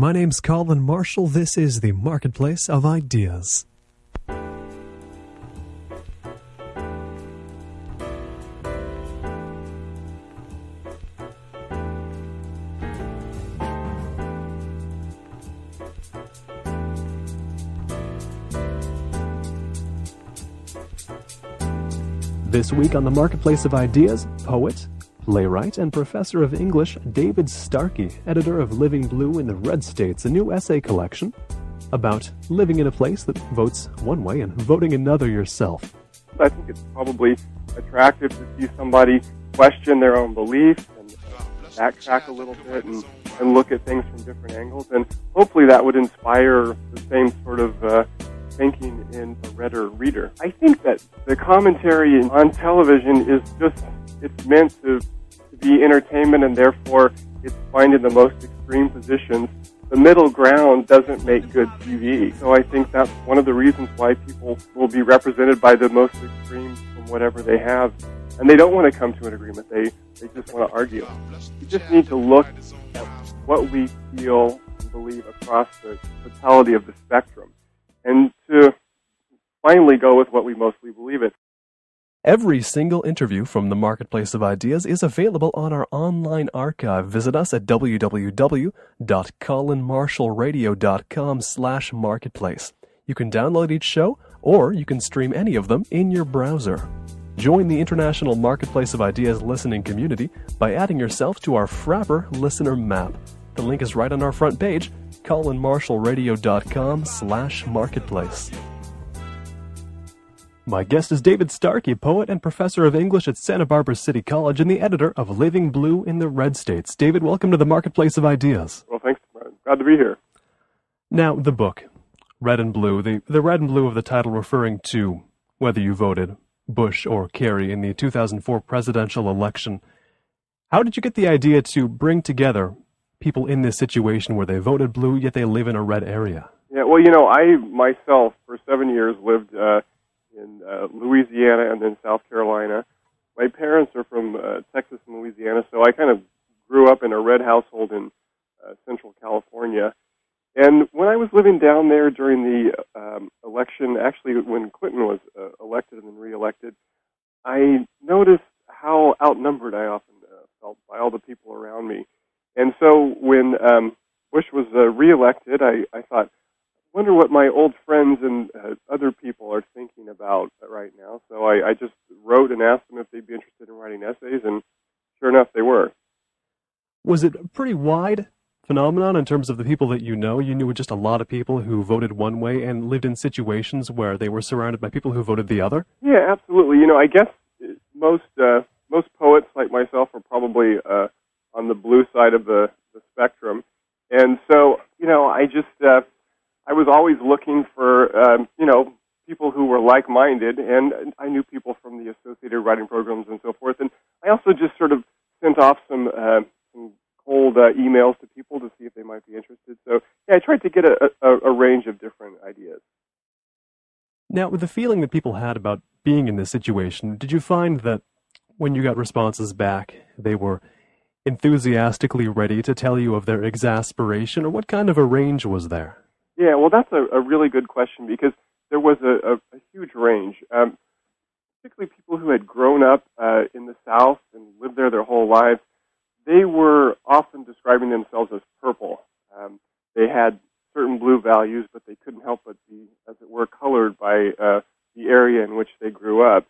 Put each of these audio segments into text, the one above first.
My name's Colin Marshall. This is the Marketplace of Ideas. This week on the Marketplace of Ideas, poet, playwright, and professor of English David Starkey, editor of Living Blue in the Red States, a new essay collection about living in a place that votes one way and voting another yourself. I think it's probably attractive to see somebody question their own beliefs and backtrack a little bit and, and look at things from different angles. And hopefully that would inspire the same sort of uh, thinking in a reader reader. I think that the commentary on television is just, it's meant to be entertainment and therefore it's finding the most extreme positions. The middle ground doesn't make good TV. So I think that's one of the reasons why people will be represented by the most extreme from whatever they have. And they don't want to come to an agreement. They, they just want to argue. You just need to look at what we feel and believe across the totality of the spectrum and to finally go with what we mostly believe in. Every single interview from the Marketplace of Ideas is available on our online archive. Visit us at www.colinmarshallradio.com slash marketplace. You can download each show, or you can stream any of them in your browser. Join the International Marketplace of Ideas listening community by adding yourself to our Frappr listener map. The link is right on our front page, colinmarshallradio.com slash marketplace. My guest is David Starkey, poet and professor of English at Santa Barbara City College and the editor of Living Blue in the Red States. David, welcome to the Marketplace of Ideas. Well, thanks. Glad to be here. Now, the book, Red and Blue, the, the red and blue of the title referring to whether you voted Bush or Kerry in the 2004 presidential election. How did you get the idea to bring together people in this situation where they voted blue yet they live in a red area? Yeah, well, you know, I myself for seven years lived uh, in uh, Louisiana and then South Carolina. My parents are from uh, Texas and Louisiana, so I kind of grew up in a red household in uh, Central California. And when I was living down there during the um, election, actually when Clinton was uh, elected and then reelected, I noticed how outnumbered I often uh, felt by all the people around me. And so when um, Bush was uh, reelected, I, I thought, wonder what my old friends and uh, other people are thinking about right now. So I, I just wrote and asked them if they'd be interested in writing essays, and sure enough, they were. Was it a pretty wide phenomenon in terms of the people that you know? You knew just a lot of people who voted one way and lived in situations where they were surrounded by people who voted the other. Yeah, absolutely. You know, I guess most uh, most poets like myself are probably uh, on the blue side of the, the spectrum, and so you know, I just uh, I was always looking for, um, you know, people who were like-minded, and I knew people from the associated writing programs and so forth. And I also just sort of sent off some uh, some cold uh, emails to people to see if they might be interested. So yeah, I tried to get a, a, a range of different ideas. Now, with the feeling that people had about being in this situation, did you find that when you got responses back, they were enthusiastically ready to tell you of their exasperation, or what kind of a range was there? Yeah, well, that's a, a really good question because there was a, a, a huge range. Um, particularly people who had grown up uh, in the South and lived there their whole lives, they were often describing themselves as purple. Um, they had certain blue values, but they couldn't help but be, as it were, colored by uh, the area in which they grew up.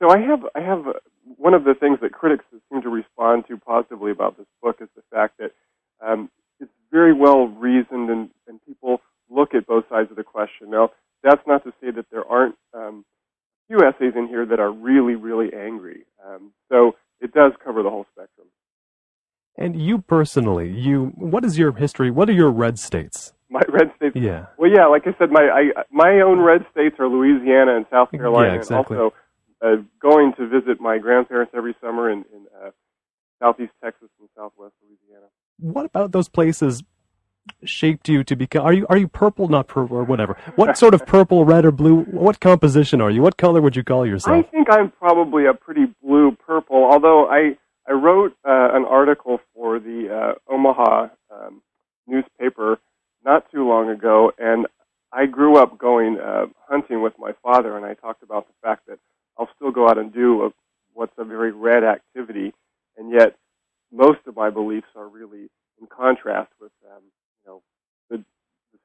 So I have, I have uh, one of the things that critics seem to respond to positively about this book is the fact that um, it's very well reasoned and, and people look at both sides of the question. Now, that's not to say that there aren't um, few essays in here that are really, really angry. Um, so it does cover the whole spectrum. And you personally, you what is your history? What are your red states? My red states. Yeah. Well, yeah, like I said, my I, my own red states are Louisiana and South Carolina, yeah, exactly. and also uh, going to visit my grandparents every summer in, in uh, southeast Texas and southwest Louisiana. What about those places shaped you to become? Are you are you purple, not purple, or whatever? What sort of purple, red, or blue? What composition are you? What color would you call yourself? I think I'm probably a pretty blue purple. Although I I wrote uh, an article for the uh, Omaha um, newspaper not too long ago, and I grew up going uh, hunting with my father, and I talked about the fact that I'll still go out and do a, what's a very red activity, and yet most of my beliefs are really in contrast with um,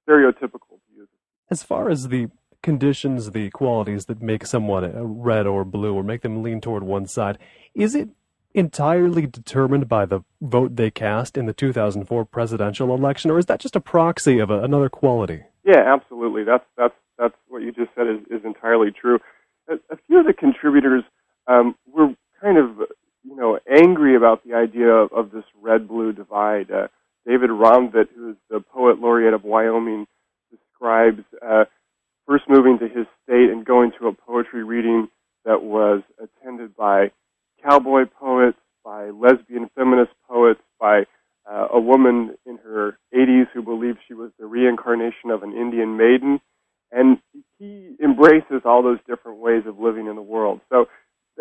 stereotypical views. As far as the conditions, the qualities that make someone red or blue or make them lean toward one side, is it entirely determined by the vote they cast in the 2004 presidential election, or is that just a proxy of a, another quality? Yeah, absolutely. That's that's that's what you just said is, is entirely true. A, a few of the contributors um, were kind of you know angry about the idea of, of this red-blue divide. Uh, David Romtvedt, who is the poet laureate of Wyoming, describes uh, first moving to his state and going to a poetry reading that was attended by cowboy poets, by lesbian feminist poets, by uh, a woman in her 80s who believed she was the reincarnation of an Indian maiden. And he embraces all those different ways of living in the world. So,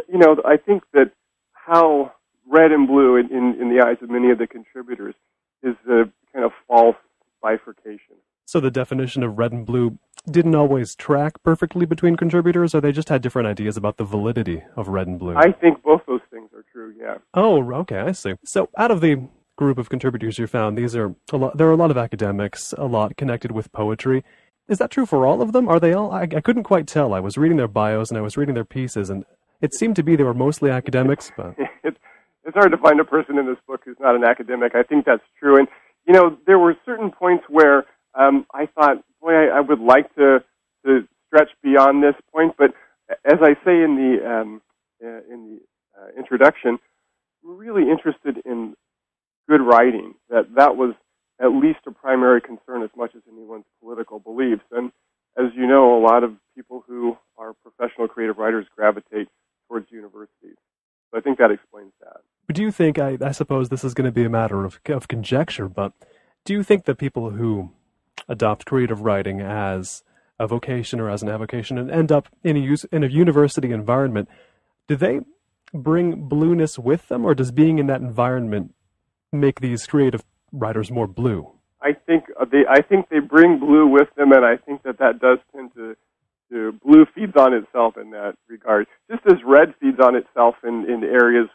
you know, I think that how red and blue in, in, in the eyes of many of the contributors is a kind of false bifurcation. So the definition of red and blue didn't always track perfectly between contributors, or they just had different ideas about the validity of red and blue? I think both those things are true, yeah. Oh, okay, I see. So out of the group of contributors you found, these are a lot, there are a lot of academics, a lot connected with poetry. Is that true for all of them? Are they all? I, I couldn't quite tell. I was reading their bios and I was reading their pieces, and it seemed to be they were mostly academics. But it's hard to find a person in this book who's not an academic. I think that's true, and you know there were certain points where um, I thought, boy, I, I would like to to stretch beyond this point. But as I say in the um, uh, in the uh, introduction, we're really interested in good writing. That that was at least a primary concern as much as anyone's political beliefs. And as you know, a lot of people who are professional creative writers gravitate towards universities. So I think that explains that. Do you think, I, I suppose this is going to be a matter of, of conjecture, but do you think that people who adopt creative writing as a vocation or as an avocation and end up in a, in a university environment, do they bring blueness with them, or does being in that environment make these creative writers more blue? I think uh, they I think they bring blue with them, and I think that that does tend to to blue feeds on itself in that regard, just as red feeds on itself in in areas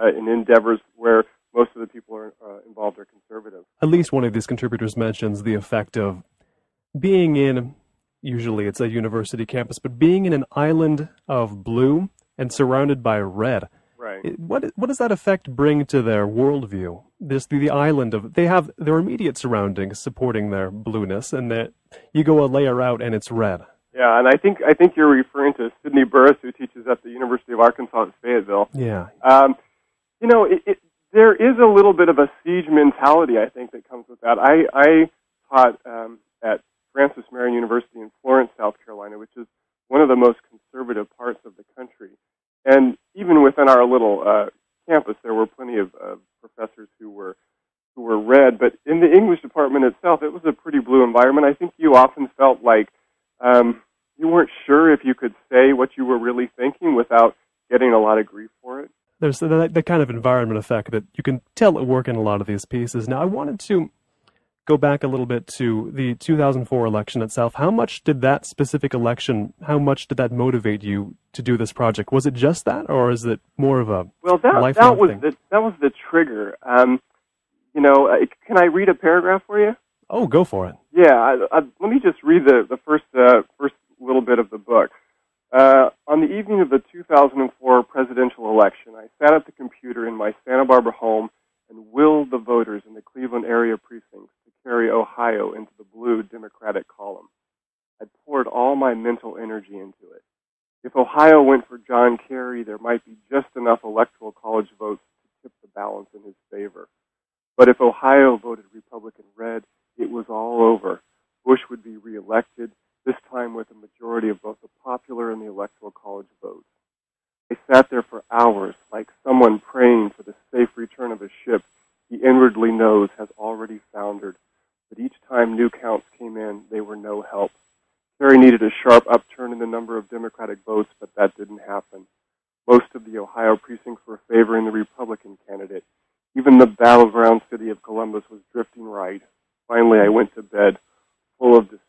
uh, in endeavors where most of the people are uh, involved are conservative. At least one of these contributors mentions the effect of being in, usually it's a university campus, but being in an island of blue and surrounded by red. Right. What what does that effect bring to their worldview? This the, the island of they have their immediate surroundings supporting their blueness, and that you go a layer out and it's red. Yeah, and I think I think you're referring to Sidney Burris, who teaches at the University of Arkansas at Fayetteville. Yeah. Um, you know, it, it, there is a little bit of a siege mentality, I think, that comes with that. I, I taught um, at Francis Marion University in Florence, South Carolina, which is one of the most conservative parts of the country. And even within our little uh, campus, there were plenty of uh, professors who were who were red. But in the English department itself, it was a pretty blue environment. I think you often felt like um, you weren't sure if you could say what you were really thinking without getting a lot of grief for it there's the, the kind of environment effect that you can tell at work in a lot of these pieces. Now, I wanted to go back a little bit to the 2004 election itself. How much did that specific election, how much did that motivate you to do this project? Was it just that, or is it more of a well? That that was thing? the that was the trigger. Um, you know, uh, can I read a paragraph for you? Oh, go for it. Yeah, I, I, let me just read the the first uh, first little bit of the book. Uh, on the evening of the 2004 presidential election, I sat at the computer in my Santa Barbara home and willed the voters in the Cleveland area precincts to carry Ohio into the blue Democratic column. I poured all my mental energy into it. If Ohio went for John Kerry, there might be just enough electoral college votes to tip the balance in his favor. But if Ohio voted Republican red, it was all over. Bush would be reelected, this time with a majority of both the popular and the electoral college votes. I sat there for hours like someone praying for the safe return of a ship he inwardly knows has already foundered. But each time new counts came in, they were no help. Kerry needed a sharp upturn in the number of Democratic votes, but that didn't happen. Most of the Ohio precincts were favoring the Republican candidate. Even the battleground city of Columbus was drifting right. Finally, I went to bed full of despair.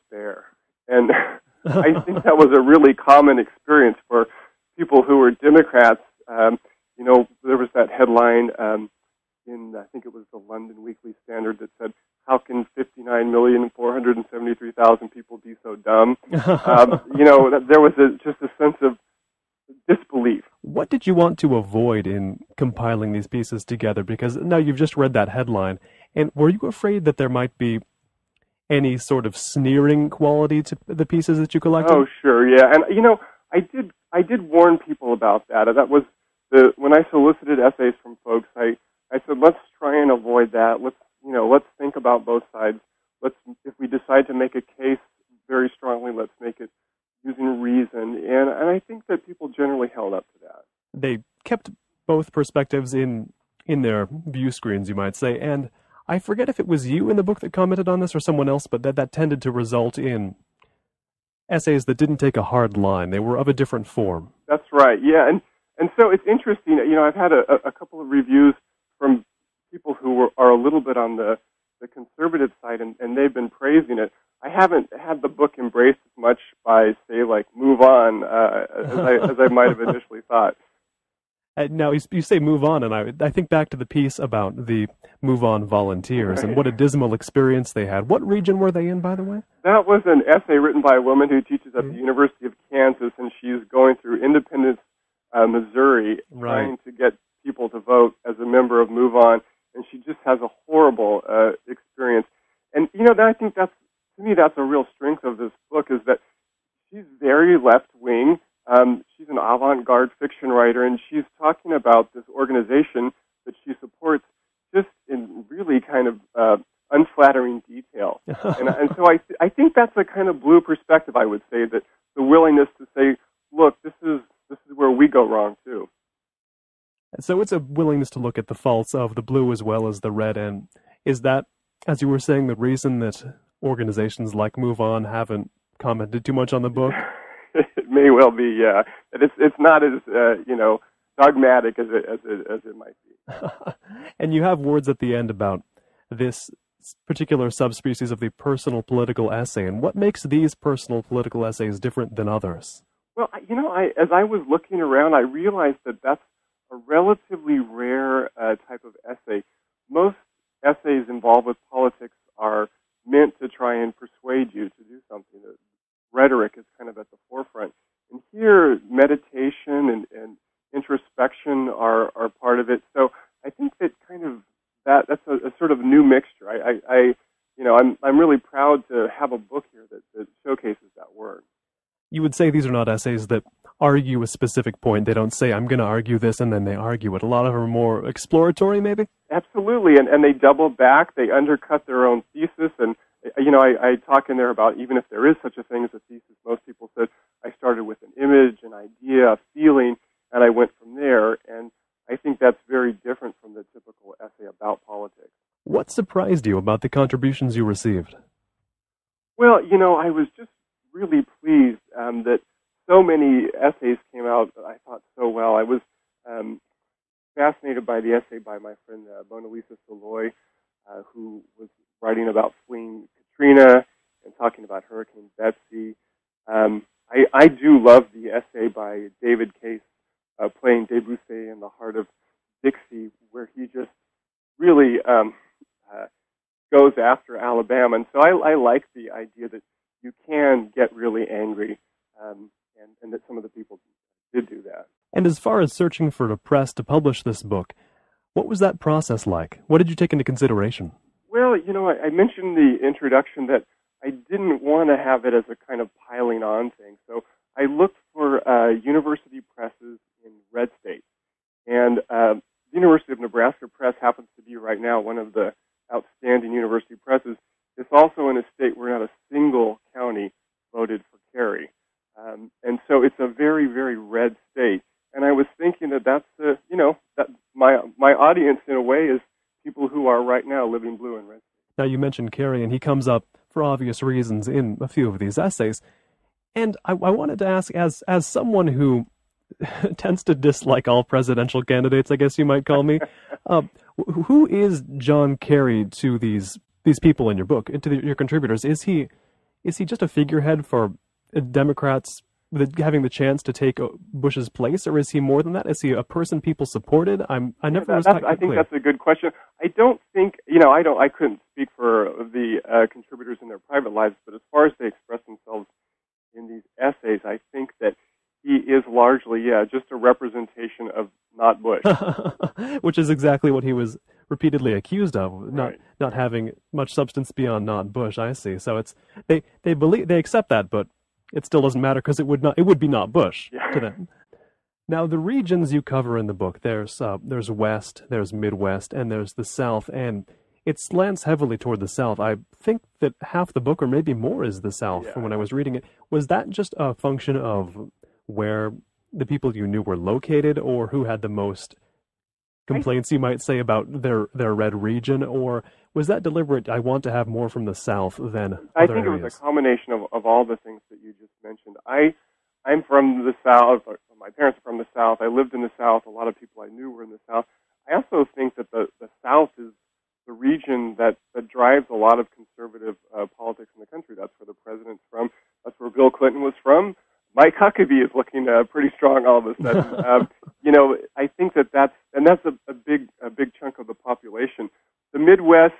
And I think that was a really common experience for people who were Democrats. Um, you know, there was that headline um, in I think it was the London Weekly Standard that said, "How can 59,473,000 people be so dumb?" um, you know, there was a, just a sense of disbelief. What did you want to avoid in compiling these pieces together? Because now you've just read that headline, and were you afraid that there might be any sort of sneering quality to the pieces that you collected? Oh, sure, yeah, and you know, I did I did warn people about that. That was the when I solicited essays from folks, I I said let's try and avoid that. Let's you know let's think about both sides. Let's if we decide to make a case very strongly, let's make it using reason. And and I think that people generally held up to that. They kept both perspectives in in their view screens, you might say, and I forget if it was you in the book that commented on this or someone else, but that, that tended to result in essays that didn't take a hard line. They were of a different form. That's right. Yeah, and and so it's interesting. You know, I've had a, a couple of reviews from people who were, are a little bit on the the conservative side, and, and they've been praising it. I haven't had the book embraced as much by, say, like "Move On" uh, as I as I might have initially thought. Uh, now you, you say move on, and I I think back to the piece about the move on volunteers right. and what a dismal experience they had. What region were they in, by the way? That was an essay written by a woman who teaches at the University of Kansas, and she's going through Independence, uh, Missouri, right. trying to get people to vote as a member of Move On, and she just has a horrible uh, experience. And you know, I think that's to me that's a real strength of this book is that she's very left wing um, she's an avant-garde fiction writer, and she's talking about this organization that she supports just in really kind of uh, unflattering detail. and, and so I, th- I think that's a kind of blue perspective. I would say that the willingness to say, "Look, this is this is where we go wrong too." So it's a willingness to look at the faults of the blue as well as the red. And is that, as you were saying, the reason that organizations like Move On haven't commented too much on the book? it may well be, yeah. But it's it's not as uh, you know dogmatic as it as it as it might be. and you have words at the end about this particular subspecies of the personal political essay, and what makes these personal political essays different than others? Well, you know, I as I was looking around, I realized that that's a relatively rare uh, type of essay. Most essays involved with politics are meant to try and persuade you to do something rhetoric is kind of at the forefront. And here, meditation and, and introspection are, are part of it. So I think that kind of that that's a, a sort of new mixture. I, I, I, you know, I'm I'm really proud to have a book here that, that showcases that word. You would say these are not essays that argue a specific point. They don't say I'm going to argue this and then they argue it. A lot of them are more exploratory, maybe. Absolutely, and and they double back. They undercut their own thesis and you know, I, I talk in there about even if there is such a thing as a thesis, most people said I started with an image, an idea, a feeling, and I went from there. And I think that's very different from the typical essay about politics. What surprised you about the contributions you received? Well, you know, I was just really pleased um, that so many essays came out that I thought so well. I was um, fascinated by the essay by my friend uh, Mona Lisa Saloy, uh, who was writing about fleeing Katrina and talking about Hurricane Betsy. Um, I, I do love the essay by David Case uh, playing Debussy in the heart of Dixie, where he just really um, uh, goes after Alabama. And so I, I like the idea that you can get really angry, um, and, and that some of the people did do that. And as far as searching for a press to publish this book, what was that process like? What did you take into consideration? Well, you know, I, I mentioned the introduction that I didn't want to have it as a kind of piling on thing. So I looked for uh, university presses in red states. And uh, the University of Nebraska Press happens to be right now one of the outstanding university presses. It's also in a state where not a single county voted for Kerry. Um, and so it's a very, very red state. And I was thinking that that's the, you know, that my my audience in a way is people who are right now living blue and red. Now, you mentioned Kerry, and he comes up for obvious reasons in a few of these essays. And I, I wanted to ask, as as someone who tends to dislike all presidential candidates, I guess you might call me, uh, who is John Kerry to these these people in your book, to the, your contributors? Is he is he just a figurehead for Democrats the, having the chance to take Bush's place, or is he more than that? Is he a person people supported? I'm I never Yeah, was I think clear. that's a good question. I don't think you know. I don't. I couldn't speak for the uh, contributors in their private lives, but as far as they express themselves in these essays, I think that he is largely, yeah, just a representation of not Bush. which is exactly what he was repeatedly accused of, not Right. not having much substance beyond not Bush. I see. So it's they they believe they accept that, but it still doesn't matter because it would not it would be not Bush Yeah. to them. Now the regions you cover in the book, there's uh, there's West, there's Midwest, and there's the South, and it slants heavily toward the South. I think that half the book, or maybe more, is the South. From when I was reading it, was that just a function of where the people you knew were located, or who had the most complaints you might say about their their red region, or was that deliberate? I want to have more from the South than I think it was a combination of, of all the things that you just mentioned. I I'm from the South. My parents are from the South. I lived in the South. A lot of people I knew were in the South. I also think that the, the South is the region that, that drives a lot of conservative uh, politics in the country. That's where the president's from. That's where Bill Clinton was from. Mike Huckabee is looking uh, pretty strong all of a sudden. um, you know, I think that that's and that's a, a big a big chunk of the population. The Midwest,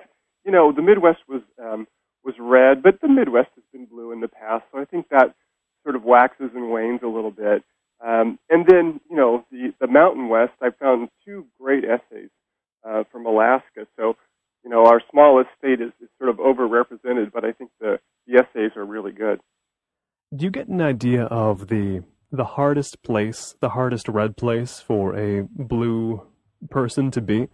you know, the Midwest was um, was red, but the Midwest has been blue in the past. So I think that sort of waxes and wanes a little bit. Um, and then, you know, the, the Mountain West, I found two great essays uh, from Alaska. So, you know, our smallest state is, is sort of overrepresented, but I think the, the essays are really good. Do you get an idea of the the hardest place, the hardest red place for a blue person to be?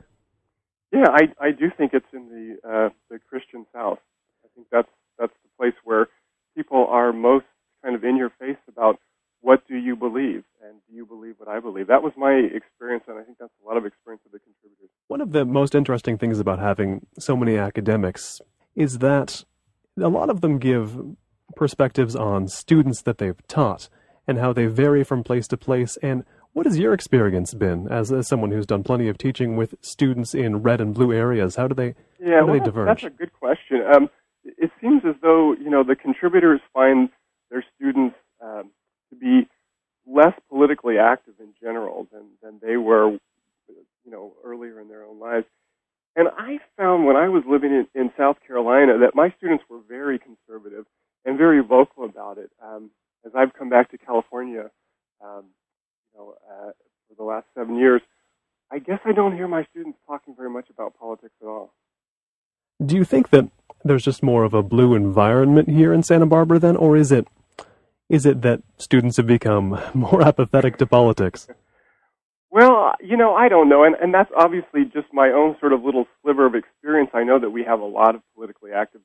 Yeah, I, I do think it's in the uh, the Christian South. I think that's that's the place where people are most kind of in your face about what do you believe and do you believe what I believe. That was my experience, and I think that's a lot of experience of the contributors. One of the most interesting things about having so many academics is that a lot of them give perspectives on students that they've taught and how they vary from place to place. And what has your experience been as, as someone who's done plenty of teaching with students in red and blue areas? How do they Yeah, well, that's, that's a good question. Um, it seems as though you know the contributors find their students um, to be less politically active in general than than they were, you know, earlier in their own lives. And I found when I was living in, in South Carolina that my students were very conservative and very vocal about it. Um, as I've come back to California, um, you know, uh, for the last seven years, I guess I don't hear my students talking very much about politics at all. Do you think that there's just more of a blue environment here in Santa Barbara then, or is it is it that students have become more apathetic to politics? Well, you know, I don't know, and and that's obviously just my own sort of little sliver of experience. I know that we have a lot of politically active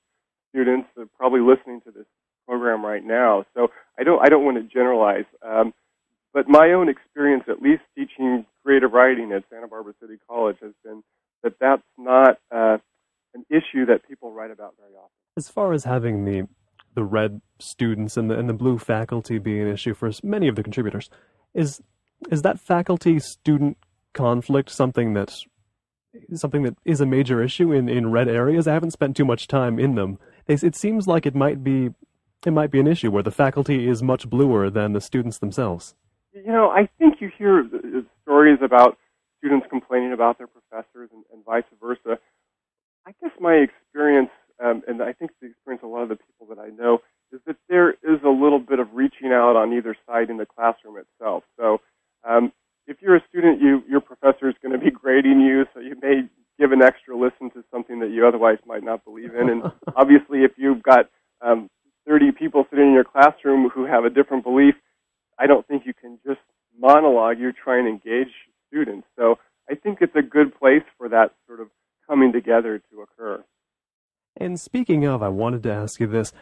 students that are probably listening to this program right now, so I don't I don't want to generalize. Um, but my own experience, at least teaching creative writing at Santa Barbara City College, has been that that's not uh, an issue that people write about very often. As far as having the the red students and the and the blue faculty be an issue for many of the contributors, is is that faculty student conflict something that's something that is a major issue in, in red areas? I haven't spent too much time in them. It, it seems like it might be it might be an issue where the faculty is much bluer than the students themselves. You know, I think you hear uh, stories about students complaining about their professors and, and vice versa. I guess my experience, um, and I think the experience of a lot of the people that I know, is that there is a little bit of reaching out on either side in the classroom itself. So, um, if you're a student, you your professor is going to be grading you, so you may give an extra listen to something that you otherwise might not believe in. And obviously, if you've got um, 30 people sitting in your classroom who have a different belief, I don't think you can just monologue. You try and engage students. So I think it's a good place for that sort of coming together to occur. And speaking of, I wanted to ask you this: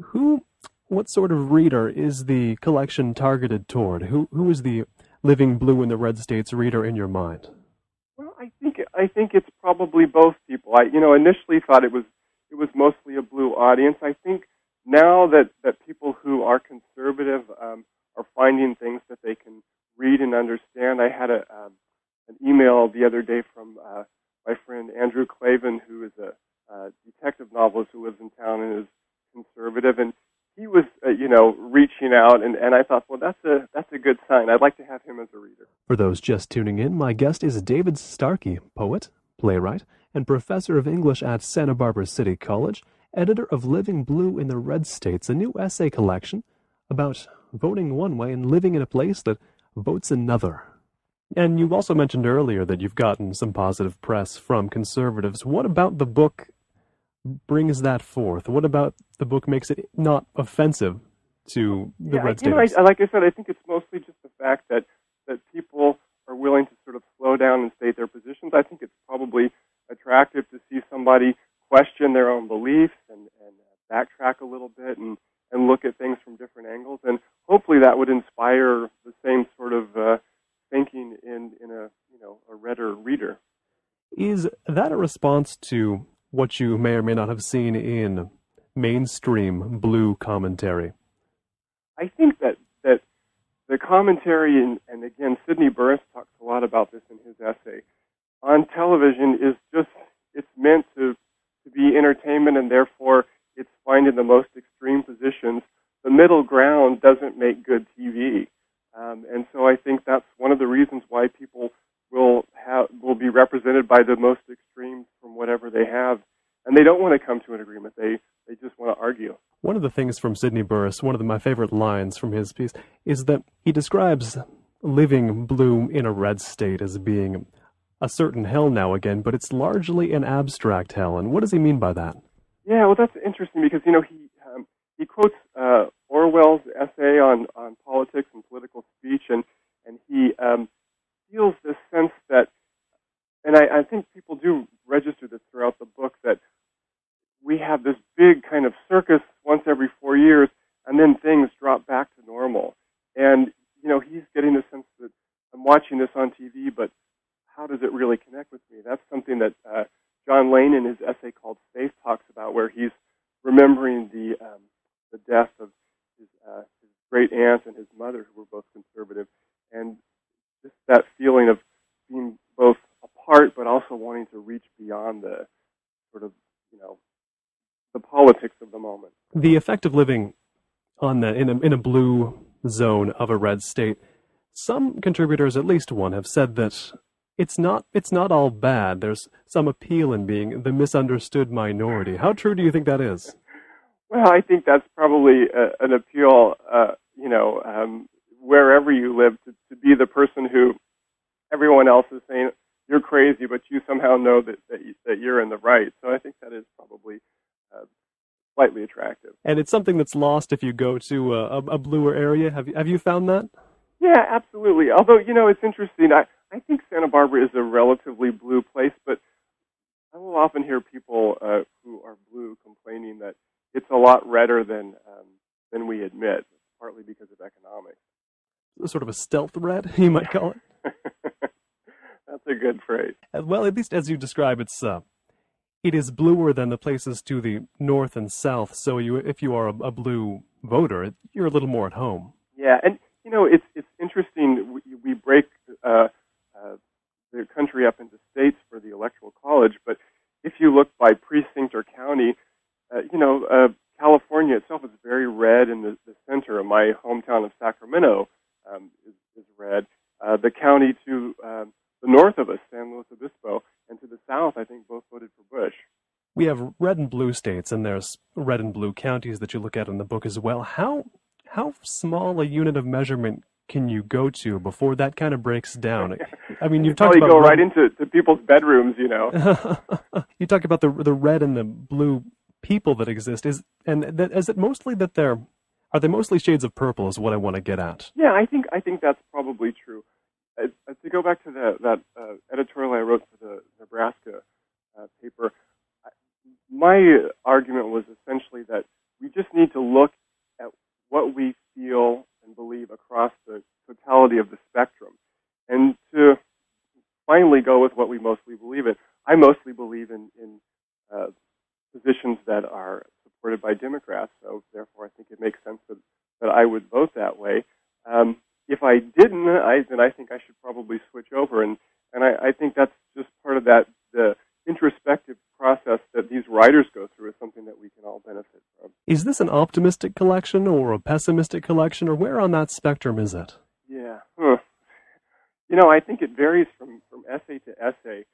who, what sort of reader is the collection targeted toward? Who, who is the living blue in the red states reader in your mind? Well, I think I think it's probably both people. I you know initially thought it was it was mostly a blue audience. I think now that that people who are conservative um, are finding things that they can read and understand. I had a um, an email the other day from uh, my friend Andrew Klavan, who is a detective novelist who lives in town and is conservative, and he was, uh, you know, reaching out, and, and I thought, well, that's a that's a good sign. I'd like to have him as a reader. For those just tuning in, my guest is David Starkey, poet, playwright, and professor of English at Santa Barbara City College, editor of Living Blue in the Red States, a new essay collection about voting one way and living in a place that votes another. And you also mentioned earlier that you've gotten some positive press from conservatives. What about the book brings that forth? What about the book makes it not offensive to the yeah, red you know. I, like I said, I think it's mostly just the fact that that people are willing to sort of slow down and state their positions. I think it's probably attractive to see somebody question their own beliefs and, and backtrack a little bit and and look at things from different angles. And hopefully, that would inspire the same sort of uh, thinking in in a you know a redder reader. Is that a response to what you may or may not have seen in mainstream blue commentary? I think that that the commentary and, and again Sidney Burris talks a lot about this in his essay on television is just it's meant to to be entertainment and therefore it's finding the most extreme positions. The middle ground doesn't make good TV, um, and so I think that's one of the reasons why people will have will be represented by the most extremes from whatever they have, and they don't want to come to an agreement. They they just want to argue. One of the things from Sidney Burris, one of the, my favorite lines from his piece, is that he describes living blue in a red state as being a certain hell now again, but it's largely an abstract hell. And what does he mean by that? Yeah, well, that's interesting because you know he um, he quotes uh, Orwell's essay on on politics and political speech, and and he um, feels this and I, I think people do register this throughout the book that we have this big kind of circus once every four years, and then things drop back to normal. And you know, he's getting the sense that I'm watching this on TV, but how does it really connect with me? That's something that uh, John Lane, in his essay called "Safe," talks about, where he's remembering the um, the death of his, uh, his great aunt and his mother, who were both conservative, and just that feeling of being both apart, but also wanting to reach beyond the sort of you know the politics of the moment. The effect of living on the in a, in a blue zone of a red state. Some contributors, at least one, have said that it's not it's not all bad. There's some appeal in being the misunderstood minority. How true do you think that is? Well, I think that's probably a, an appeal. Uh, you know, um, wherever you live, to, to be the person who everyone else is saying you're crazy, but you somehow know that that, you, that you're in the right. So I think that is probably uh, slightly attractive. And it's something that's lost if you go to a, a bluer area. Have you have you found that? Yeah, absolutely. Although you know, it's interesting. I I think Santa Barbara is a relatively blue place, but I will often hear people uh, who are blue complaining that it's a lot redder than um, than we admit, partly because of economics. Sort of a stealth red, you might call it. That's a good phrase. Well, at least as you describe, it's uh, it is bluer than the places to the north and south. So you, if you are a, a blue voter, you're a little more at home. Yeah, and you know it's it's interesting. We, we break uh, uh, the country up into states for the electoral college, but if you look by precinct or county, uh, you know uh, California itself is very red in the, the center. My hometown of Sacramento um, is, is red. Uh, the county to north of us, San Luis Obispo, and to the south, I think both voted for Bush. We have red and blue states, and there's red and blue counties that you look at in the book as well. How how small a unit of measurement can you go to before that kind of breaks down? I mean, you've talked about go right into to people's bedrooms, you know. you talk about the the red and the blue people that exist. Is and that, is it mostly that they're are they mostly shades of purple? Is what I want to get at. Yeah, I think I think that's probably true. Go back to the, that uh, editorial I wrote for the Nebraska uh, paper, my argument was essentially that we just need to look at what we feel and believe across the totality of the spectrum, and to finally go with what we mostly believe in. I mostly believe in, in uh, positions that are supported by Democrats, so therefore I think it makes sense that, that I would vote that way. Um, if I didn't, I, then I think I should probably switch over. And, and I, I think that's just part of that, the introspective process that these writers go through is something that we can all benefit from. Is this an optimistic collection or a pessimistic collection, or where on that spectrum is it? Yeah. Huh. You know, I think it varies from, from essay to essay.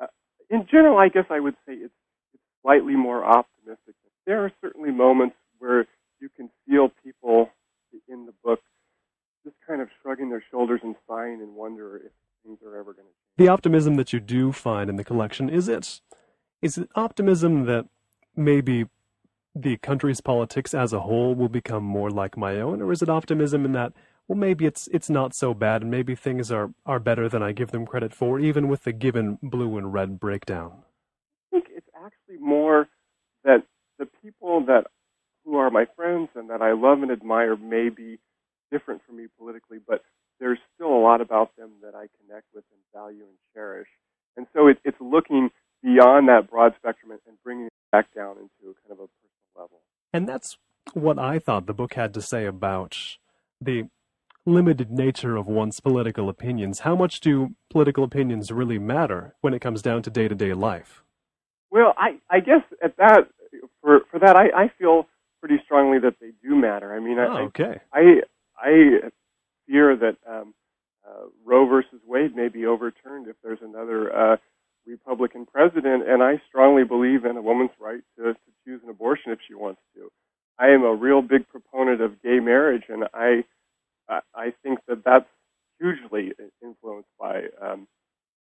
Uh, in general, I guess I would say it's, it's slightly more optimistic. There are certainly moments where you can feel people in the book just kind of shrugging their shoulders and sighing and wonder if things are ever going to change. The optimism that you do find in the collection is it is it optimism that maybe the country's politics as a whole will become more like my own, or is it optimism in that well maybe it's it's not so bad and maybe things are are better than I give them credit for, even with the given blue and red breakdown? I think it's actually more that the people that who are my friends and that I love and admire may be different from me politically, but there's still a lot about them that I connect with and value and cherish. And so it, it's looking beyond that broad spectrum and, bringing it back down into kind of a personal level. And that's what I thought the book had to say about the limited nature of one's political opinions. How much do political opinions really matter when it comes down to day to day life? Well, I, I guess at that for for that I, I feel pretty strongly that they do matter. I mean, oh, I, okay. I I fear that um, uh, Roe versus Wade may be overturned if there's another uh, Republican president, and I strongly believe in a woman's right to, to choose an abortion if she wants to. I am a real big proponent of gay marriage, and I I think that that's hugely influenced by um,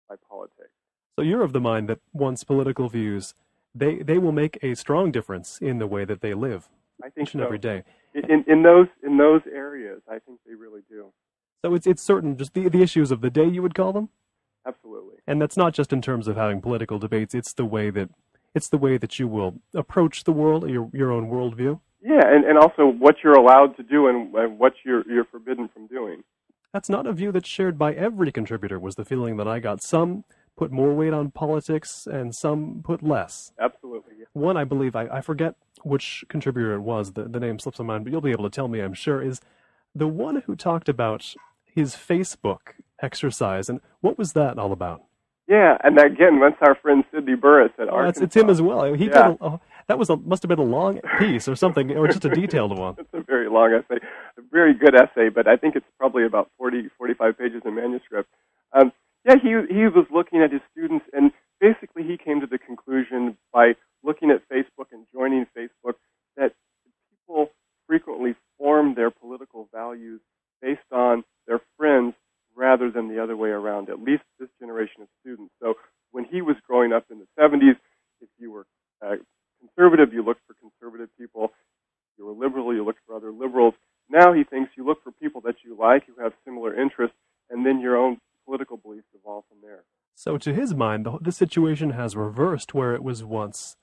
by politics. So you're of the mind that one's political views they they will make a strong difference in the way that they live. I think each and so. every day. In in those in those areas, I think they really do. So it's it's certain just the the issues of the day you would call them. Absolutely. And that's not just in terms of having political debates. It's the way that it's the way that you will approach the world, your your own worldview. Yeah, and, and also what you're allowed to do and, and what you're you're forbidden from doing. That's not a view that's shared by every contributor. Was the feeling that I got. Some put more weight on politics, and some put less. Absolutely. Yeah. One, I believe, I, I forget which contributor it was. The the name slips my mind, but you'll be able to tell me. I'm sure is the one who talked about his Facebook exercise, and what was that all about? Yeah, and again, that's our friend Sidney Burris at Oh, it's, Arkansas. it's him as well. He Yeah. did. A, that was a, must have been a long piece or something, or just a detailed one. It's a very long essay, a very good essay, but I think it's probably about 40, 45 pages in manuscript. Um, yeah, he he was looking at his students, and basically he came to the conclusion by looking at Facebook and joining Facebook that people frequently form their political values based on their friends rather than the other way around. At least this generation of students. So when he was growing up in the 70s, if you were uh, conservative, you looked for conservative people. If you were liberal, you looked for other liberals. Now he thinks you look for people that you like, who have similar interests, and then your own political beliefs evolve from there. So, to his mind, the, the situation has reversed where it was once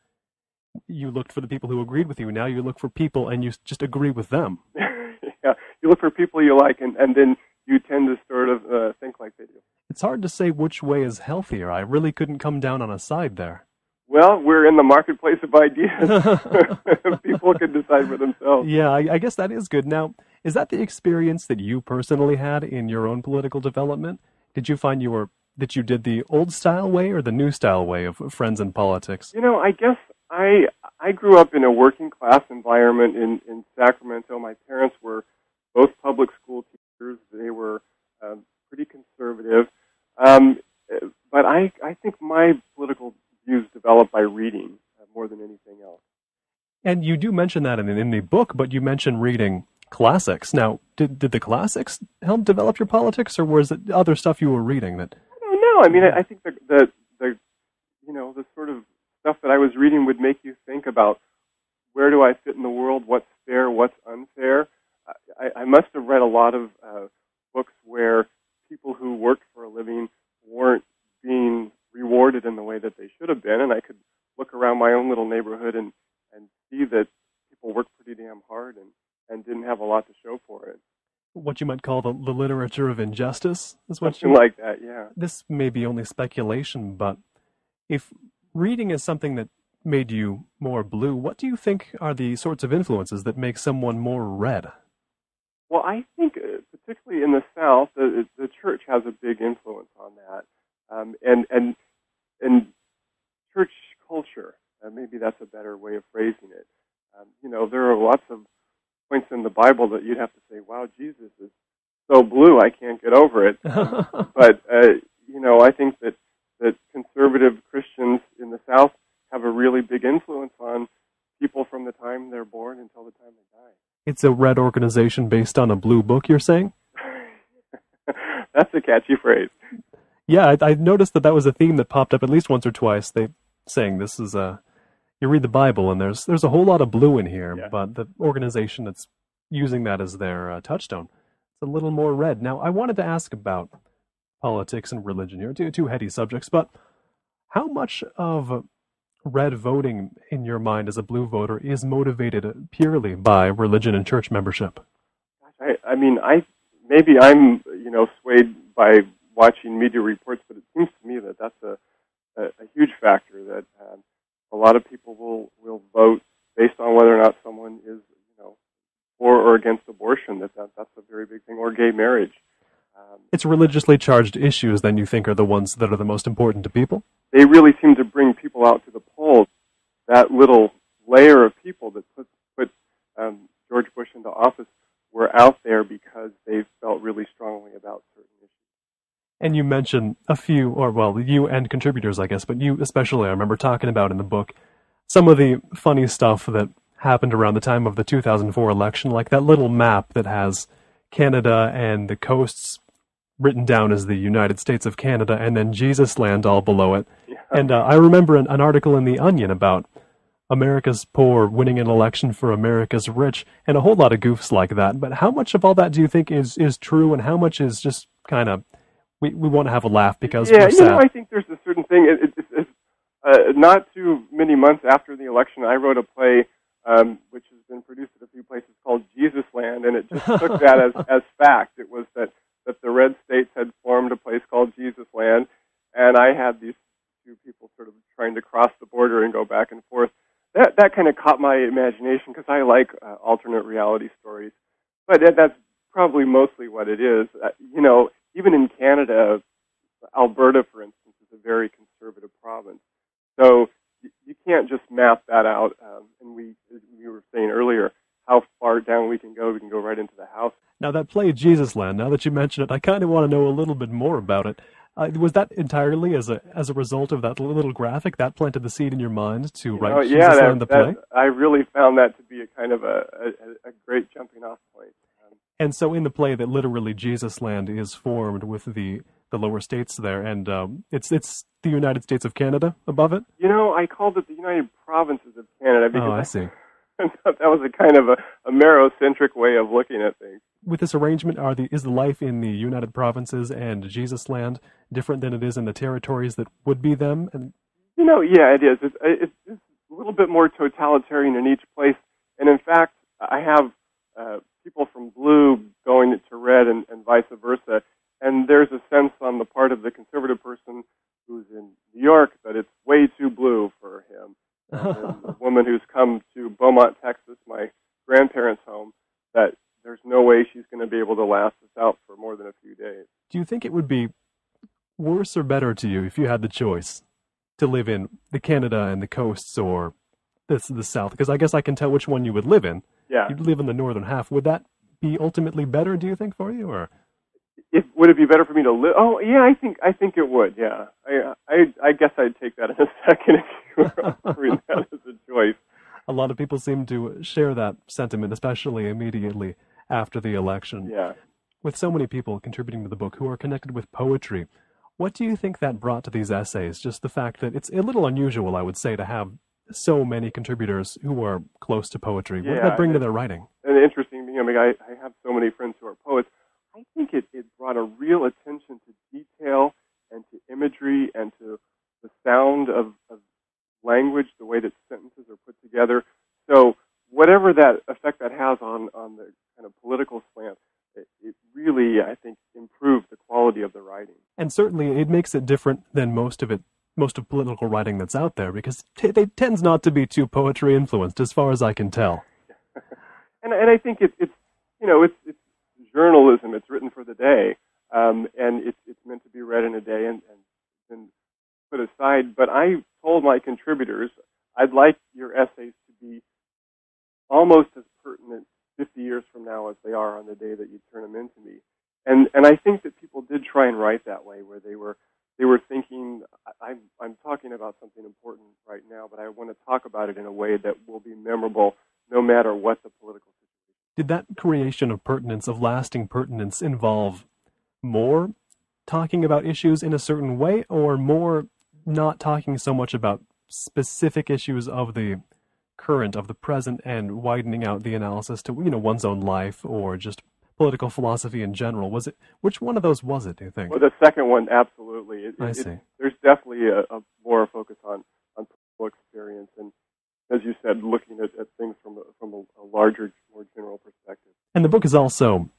you looked for the people who agreed with you. Now you look for people and you just agree with them. yeah, you look for people you like, and, and then you tend to sort of uh, think like they do. It's hard to say which way is healthier. I really couldn't come down on a side there. Well, we're in the marketplace of ideas. people can decide for themselves. yeah, I, I guess that is good. Now, is that the experience that you personally had in your own political development? Did you find you were that you did the old style way or the new style way of friends and politics? You know, I guess I I grew up in a working class environment in in Sacramento. My parents were both public school They were um, pretty conservative, um, but I I think my political views developed by reading uh, more than anything else. And you do mention that in, in the book, but you mention reading classics. Now, did did the classics help develop your politics, or was it other stuff you were reading that? I don't know. I mean, I, I think the, the the you know the sort of stuff that I was reading would make you think about where do I fit in the world, what's fair, what's unfair. I, I must have read a lot of uh, books where people who worked for a living weren't being rewarded in the way that they should have been, and I could look around my own little neighborhood and and see that people worked pretty damn hard and and didn't have a lot to show for it. What you might call the, the literature of injustice is what Something you. like that, yeah. This may be only speculation, but if reading is something that made you more blue, what do you think are the sorts of influences that make someone more red? Well, I think, uh, particularly in the South, the, the church has a big influence on that, um, and and and church culture. Uh, maybe that's a better way of phrasing it. Um, you know, there are lots of points in the Bible that you'd have to say, "Wow, Jesus is so blue, I can't get over it." but uh, you know, I think that that conservative Christians in the South have a really big influence on people from the time they're born until the time they die. It's a red organization based on a blue book, you're saying? That's a catchy phrase. Yeah, I, I, noticed that that was a theme that popped up at least once or twice. They saying this is a you read the Bible and there's there's a whole lot of blue in here, yeah. but the organization that's using that as their uh, touchstone, it's a little more red. Now, I wanted to ask about politics and religion here, two two heady subjects, but how much of red voting in your mind as a blue voter is motivated purely by religion and church membership? I, I mean, I maybe I'm you know swayed by watching media reports, but it seems to me that that's a a, a huge factor that um, a lot of people will will vote based on whether or not someone is you know for or against abortion. That, that that's a very big thing, or gay marriage. Um, it's religiously charged issues then you think are the ones that are the most important to people. They really seem to bring people out to. That little layer of people that put put um, George Bush into office were out there because they felt really strongly about certain issues. And you mentioned a few, or well, you and contributors, I guess, but you especially, I remember talking about in the book some of the funny stuff that happened around the time of the 2004 election, like that little map that has Canada and the coasts written down as the United States of Canada, and then Jesus Land all below it. Yeah. And uh, I remember an, an article in The Onion about America's poor winning an election for America's rich, and a whole lot of goofs like that. But how much of all that do you think is, is true, and how much is just kind of we, we want to have a laugh because yeah, you know, I think there's a certain thing. It, it, it's uh, not too many months after the election, I wrote a play um, which has been produced at a few places called Jesus Land, and it just took that as as fact. It was that that the red states had formed a place called Jesus Land, and I had these two people sort of trying to cross the border and go back and forth. That that kind of caught my imagination because I like uh, alternate reality stories, but that, that's probably mostly what it is. Uh, you know, even in Canada, Alberta, for instance, is a very conservative province. So you can't just map that out. Um, and we, as we were saying earlier, how far down we can go. We can go right into the house. Now that play Jesus Land. Now that you mention it, I kind of want to know a little bit more about it. Uh, was that entirely as a as a result of that little graphic that planted the seed in your mind to you write know, yeah, Jesus that, Land the play? I really found that to be a kind of a, a, a great jumping off point. And so in the play that literally Jesus Land is formed with the the lower states there, and um, it's it's the United States of Canada above it. You know, I called it the United Provinces of Canada because oh, I see. that was a kind of a, a Merocentric way of looking at things. With this arrangement, are the is the life in the United Provinces and Jesus Land different than it is in the territories that would be them? And you know, yeah, it is. It's, it's, it's a little bit more totalitarian in each place, and in fact, I have uh, people from blue going to red and, and vice versa. And there's a sense on the part of the conservative person who's in New York that it's way too blue for him. and the woman who's come to Beaumont, Texas, my grandparents' home, that there's no way she's going to be able to last this out for more than a few days. Do you think it would be worse or better to you if you had the choice to live in the Canada and the coasts or the, the South? Because I guess I can tell which one you would live in. Yeah. you'd live in the northern half. Would that be ultimately better? Do you think for you, or? If, would it be better for me to live? Oh, yeah, I think I think it would. Yeah, I I, I guess I'd take that in a second if you were offering that as a choice. A lot of people seem to share that sentiment, especially immediately after the election. Yeah. With so many people contributing to the book who are connected with poetry, what do you think that brought to these essays? Just the fact that it's a little unusual, I would say, to have so many contributors who are close to poetry. What did that bring to their writing? And interesting, know, I, mean, I, I have so many friends who are poets. I think it, it brought a real attention to detail and to imagery and to the sound of, of language, the way that sentences are put together. So whatever that effect that has on, on the kind of political slant, it, it really, I think, improved the quality of the writing. And certainly it makes it different than most of it most of political writing that's out there because t- it tends not to be too poetry influenced, as far as I can tell. and and I think it's it's you know it's it's journalism. It's written for the day, um, and it's it's meant to be read in a day and and been put aside. But I told my contributors I'd like your essays to be almost as pertinent 50 years from now as they are on the day that you turn them into me. And and I think that people did try and write that way, where they were they were thinking, I'm I'm talking about something important right now, but I want to talk about it in a way that will be memorable, no matter what the political situation. Did that creation of pertinence, of lasting pertinence, involve more talking about issues in a certain way, or more not talking so much about specific issues of the current of the present and widening out the analysis to you know one's own life or just political philosophy in general. Was it which one of those was it? Do you think? Well, the second one, absolutely. It, I it, see. there's definitely a, a more focus on on personal experience and, as you said, looking at, at things from a, from a, a larger, more general perspective. And the book is also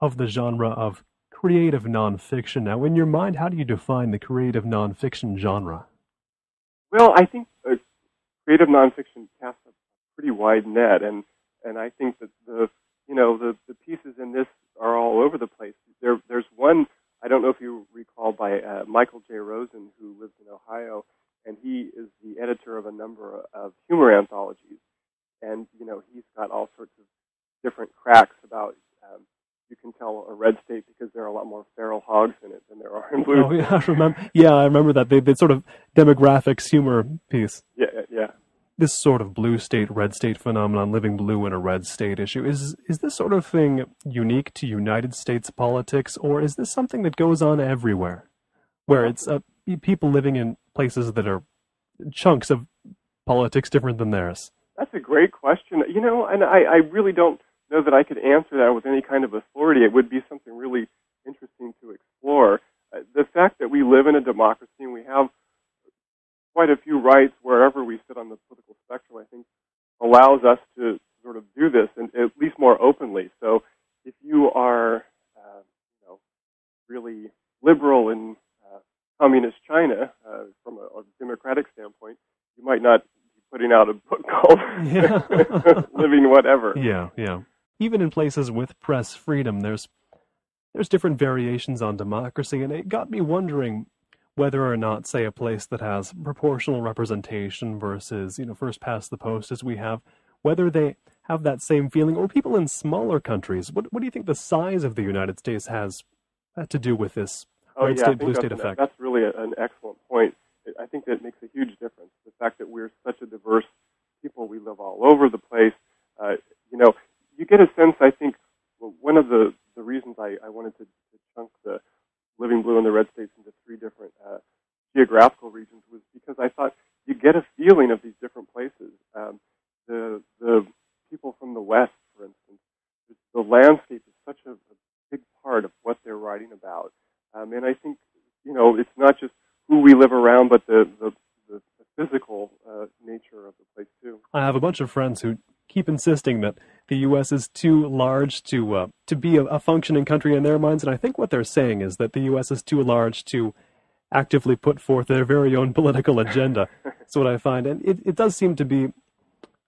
of the genre of creative nonfiction. Now, in your mind, how do you define the creative nonfiction genre? Well, I think uh, creative nonfiction casts a pretty wide net, and and I think that the you know the the pieces in this are all over the place. There there's one I don't know if you recall by uh, Michael J. Rosen who lives in Ohio, and he is the editor of a number of humor anthologies, and you know he's got all sorts of different cracks about. Um, you can tell a red state because there are a lot more feral hogs in it than there are in blue. Oh, yeah, I remember. Yeah, I remember that. They, they sort of demographics humor piece. This sort of blue state, red state phenomenon, living blue in a red state issue, is is this sort of thing unique to United States politics, or is this something that goes on everywhere, where it's uh, people living in places that are chunks of politics different than theirs? That's a great question. You know, and I, I really don't know that I could answer that with any kind of authority. It would be something really interesting to explore. Uh, the fact that we live in a democracy and we have quite a few rights wherever we sit on the political spectrum, I think, allows us to sort of do this and at least more openly. So, if you are, uh, you know, really liberal in uh, communist China uh, from a, a democratic standpoint, you might not be putting out a book called Yeah. "Living Whatever." Yeah, yeah. Even in places with press freedom, there's there's different variations on democracy, and it got me wondering whether or not, say, a place that has proportional representation versus, you know, first past the post as we have, whether they have that same feeling, or people in smaller countries. What what do you think the size of the United States has to do with this Oh, red yeah, state, blue that's, state effect? that's really a, an excellent point. I think that makes a huge difference. The fact that we're such a diverse people, we live all over the place. Uh, you know, you get a sense. I think well, one of the the reasons I, I wanted to, to chunk the living blue and the red states into three different uh, geographical regions was because I thought you get a feeling of these different places. Um, the the people from the west, for instance, the landscape is such a, a big part of what they're writing about. Um, and I think, you know, it's not just who we live around, but the, the, the, physical uh, nature of the place, too. I have a bunch of friends who keep insisting that the U.S. is too large to uh, to be a, a functioning country in their minds, and I think what they're saying is that the U.S. is too large to actively put forth their very own political agenda. That's what I find, and it, it does seem to be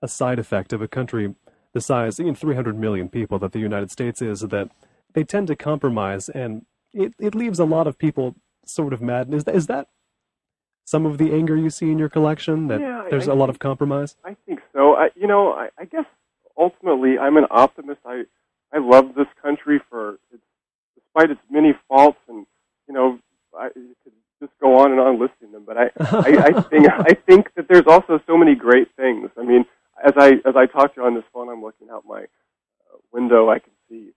a side effect of a country the size, you know, 300 million people that the United States is, that they tend to compromise, and it, it leaves a lot of people sort of mad. Is that, is that some of the anger you see in your collection? That Yeah, there's I a lot of compromise? I think so. I, you know, I, I guess ultimately I'm an optimist. I, I love this country for its, despite its many faults, and you know, I you could just go on and on listing them. But I, I, I think I think that there's also so many great things. I mean, as I as I talk to you on this phone, I'm looking out my uh, window. I can see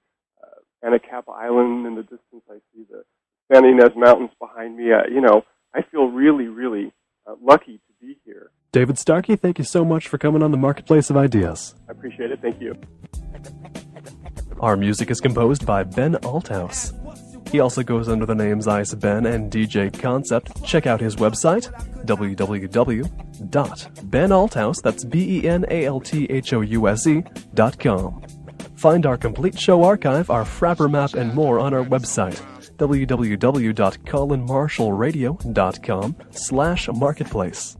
uh, Anacapa Island in the distance. I see the Santa Ynez Mountains behind me. Uh, you know, I feel really, really uh, lucky to be here. David Starkey, thank you so much for coming on the Marketplace of Ideas. I appreciate it. Thank you. Our music is composed by Ben Althouse. He also goes under the names Ice Ben and DJ Concept. Check out his website, www.benalthouse, that's B-E-N-A-L-T-H-O-U-S-E, dot com. Find our complete show archive, our Frappr map, and more on our website, www.colinmarshallradio.com slash marketplace.